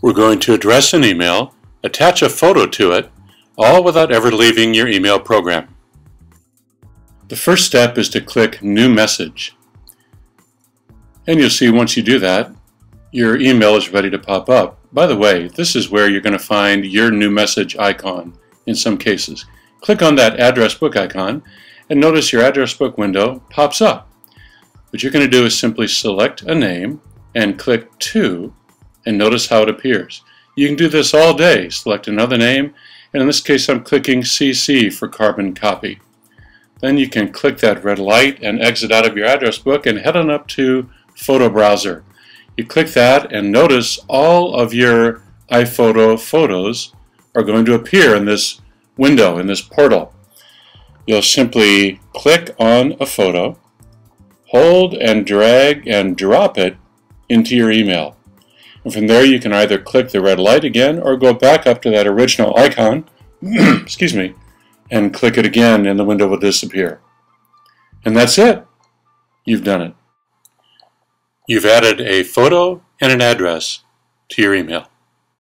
We're going to address an email, attach a photo to it, all without ever leaving your email program. The first step is to click New Message. And you'll see once you do that, your email is ready to pop up. By the way, this is where you're going to find your new message icon in some cases. Click on that address book icon and notice your address book window pops up. What you're going to do is simply select a name and click To and notice how it appears. You can do this all day. Select another name, and in this case I'm clicking CC for carbon copy. Then you can click that red light and exit out of your address book and head on up to Photo Browser. You click that and notice all of your iPhoto photos are going to appear in this window, in this portal. You'll simply click on a photo, hold and drag and drop it into your email. And from there you can either click the red light again or go back up to that original icon, excuse me, and click it again and the window will disappear. And that's it. You've done it. You've added a photo and an address to your email.